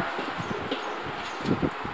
よかった。